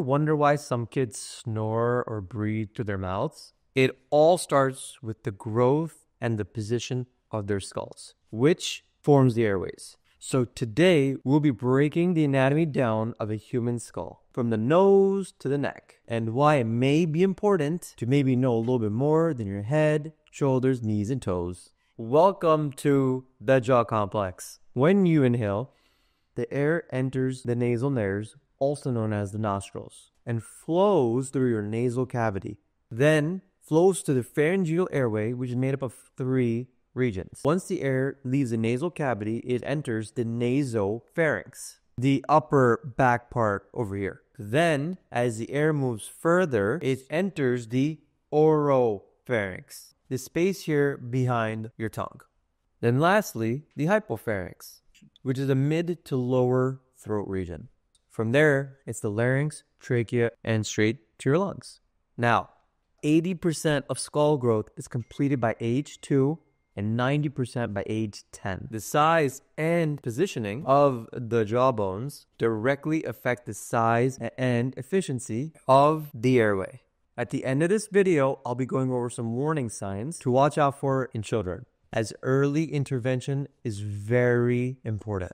wonder why some kids snore or breathe through their mouths? It all starts with the growth and the position of their skulls, which forms the airways. So today we'll be breaking the anatomy down of a human skull from the nose to the neck and why it may be important to maybe know a little bit more than your head, shoulders, knees, and toes. Welcome to the jaw complex. When you inhale, the air enters the nasal nares, also known as the nostrils, and flows through your nasal cavity. Then flows to the pharyngeal airway, which is made up of three regions. Once the air leaves the nasal cavity, it enters the nasopharynx, the upper back part over here. Then, as the air moves further, it enters the oropharynx, the space here behind your tongue. Then, lastly, the hypopharynx, which is the mid to lower throat region. From there, it's the larynx, trachea, and straight to your lungs. Now, 80% of skull growth is completed by age 2 and 90% by age 10. The size and positioning of the jawbones directly affect the size and efficiency of the airway. At the end of this video, I'll be going over some warning signs to watch out for in children, as early intervention is very important.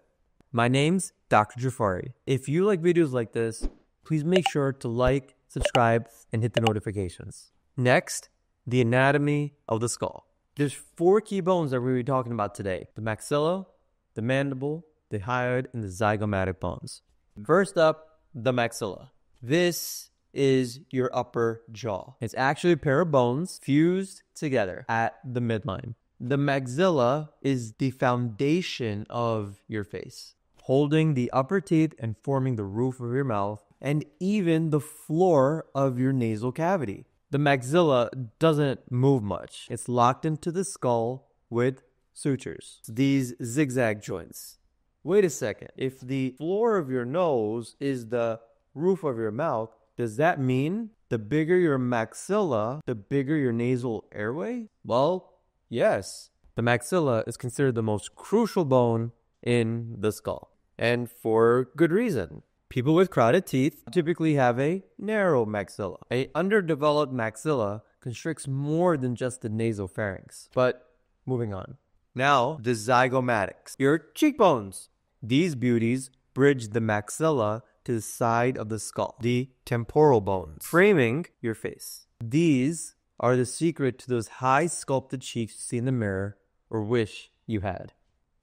My name's Dr. Jaffari. If you like videos like this, please make sure to like, subscribe, and hit the notifications. Next, the anatomy of the skull. There's four key bones that we're be talking about today the maxilla, the mandible, the hyoid, and the zygomatic bones. First up, the maxilla. This is your upper jaw. It's actually a pair of bones fused together at the midline. The maxilla is the foundation of your face, holding the upper teeth and forming the roof of your mouth and even the floor of your nasal cavity. The maxilla doesn't move much. It's locked into the skull with sutures, these zigzag joints. Wait a second. If the floor of your nose is the roof of your mouth, does that mean the bigger your maxilla, the bigger your nasal airway? Well, yes. The maxilla is considered the most crucial bone in the skull, and for good reason. People with crowded teeth typically have a narrow maxilla. A underdeveloped maxilla constricts more than just the nasopharynx. But moving on. Now, the zygomatics, your cheekbones. These beauties bridge the maxilla to the side of the skull, the temporal bones, framing your face. These are the secret to those high sculpted cheeks you see in the mirror or wish you had.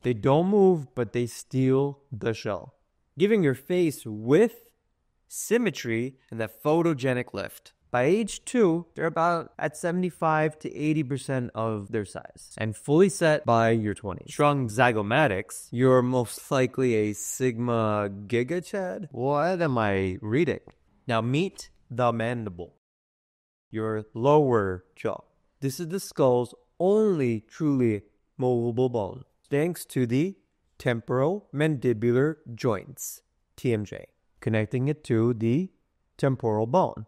They don't move, but they steal the show giving your face width, symmetry, and that photogenic lift. By age two, they're about at 75 to 80% of their size and fully set by your 20s. Strong zygomatics, you're most likely a Sigma Giga Chad. What am I reading? Now meet the mandible, your lower jaw. This is the skull's only truly movable bone, thanks to the temporal mandibular joints, TMJ, connecting it to the temporal bone.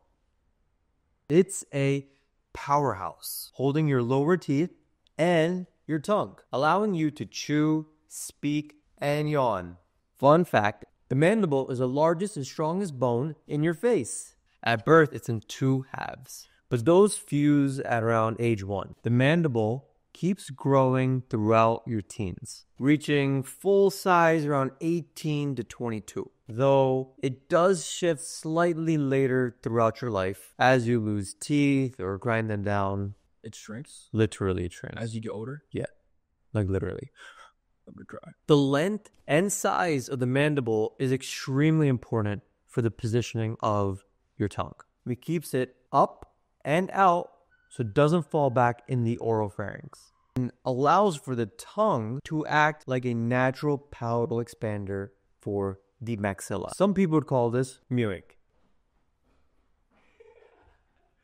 It's a powerhouse, holding your lower teeth and your tongue, allowing you to chew, speak, and yawn. Fun fact the mandible is the largest and strongest bone in your face. At birth, it's in two halves, but those fuse at around age one. The mandible keeps growing throughout your teens, reaching full size around 18 to 22. Though it does shift slightly later throughout your life as you lose teeth or grind them down. It shrinks Literally, it shrinks. as you get older. yeah, like literally. Let me cry. The length and size of the mandible is extremely important for the positioning of your tongue. It keeps it up and out so it doesn't fall back in the oropharynx and allows for the tongue to act like a natural palatal expander for the maxilla. Some people would call this mewing.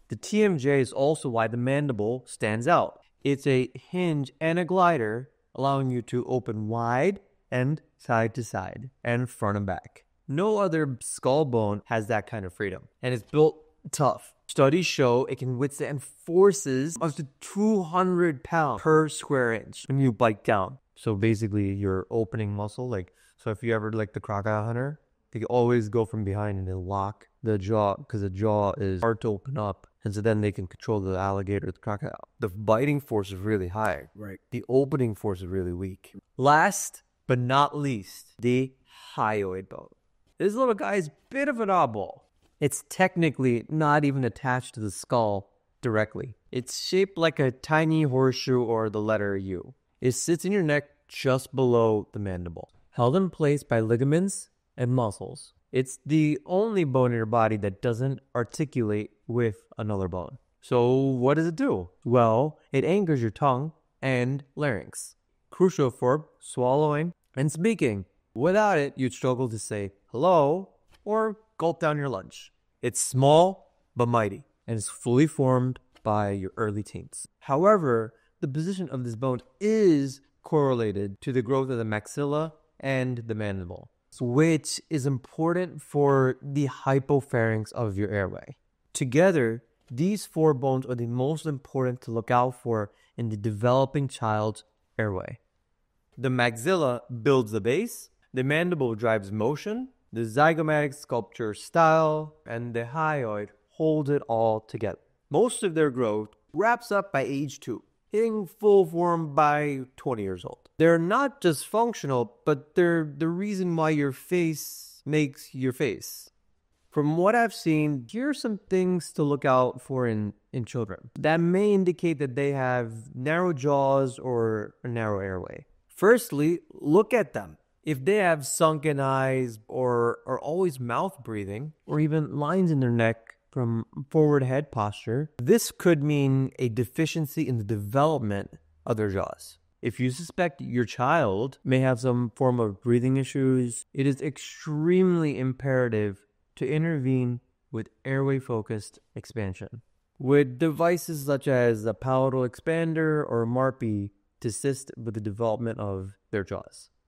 The TMJ is also why the mandible stands out. It's a hinge and a glider, allowing you to open wide and side to side and front and back. No other skull bone has that kind of freedom, and it's built tough. Studies show it can withstand forces up to 200 pounds per square inch when you bite down. So basically, your opening muscle, like, so if you ever like the crocodile hunter, they always go from behind and they lock the jaw because the jaw is hard to open up. And so then they can control the alligator, the crocodile. The biting force is really high. Right. The opening force is really weak. Last but not least, the hyoid bone. This little guy is a bit of an oddball. It's technically not even attached to the skull directly. It's shaped like a tiny horseshoe or the letter U. It sits in your neck just below the mandible, held in place by ligaments and muscles. It's the only bone in your body that doesn't articulate with another bone. So, what does it do? Well, it anchors your tongue and larynx, crucial for swallowing and speaking. Without it, you'd struggle to say hello or gulp down your lunch. It's small but mighty and is fully formed by your early teens. However, the position of this bone is correlated to the growth of the maxilla and the mandible, which is important for the hypopharynx of your airway. Together, these four bones are the most important to look out for in the developing child's airway. The maxilla builds the base, the mandible drives motion, the zygomatic sculpture style, and the hyoid hold it all together. Most of their growth wraps up by age 2, hitting full form by 20 years old. They're not just functional, but they're the reason why your face makes your face. From what I've seen, here are some things to look out for in, in children that may indicate that they have narrow jaws or a narrow airway. Firstly, look at them. If they have sunken eyes or are always mouth breathing, or even lines in their neck from forward head posture, this could mean a deficiency in the development of their jaws. If you suspect your child may have some form of breathing issues, it is extremely imperative to intervene with airway focused expansion. With devices such as a palatal expander or MARPE to assist with the development of their jaws.